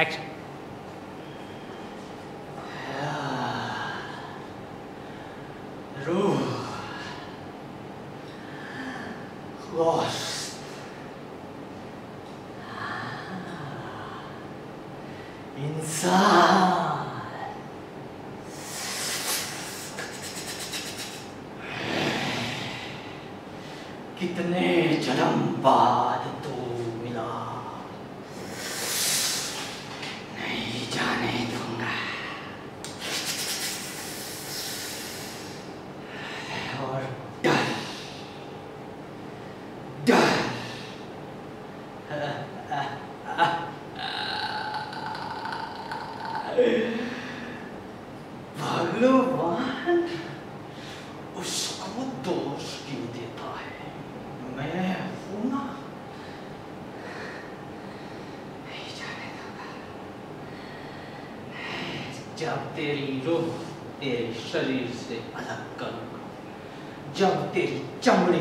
Action रूह lost इंसान कितने जन्म बाद दूँगा। और डर भगवान जब तेरी रूह तेरे शरीर से अलग करूँगा जब तेरी चमड़ी